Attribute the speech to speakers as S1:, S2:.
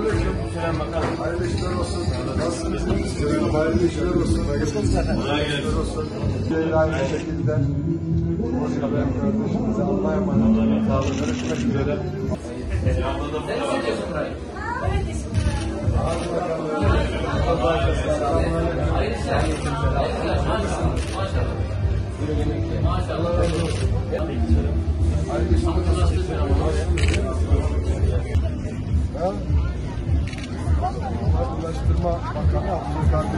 S1: Selamünaleyküm.
S2: Selam bakalım.
S1: Hayırlı işler olsun. Nasılsınız? Buyurun, hayırlı işler olsun. Hayırlı işler olsun. Yayın aynı şekilde. Hoş haber kardeşimize Allah'a emanet. Sağ olun. Görüşmek üzere. Hayırlı işler olsun. uma, uma, uma, uma,